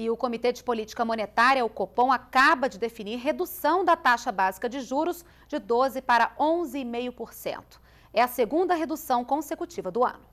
E o Comitê de Política Monetária, o Copom, acaba de definir redução da taxa básica de juros de 12 para 11,5%. É a segunda redução consecutiva do ano.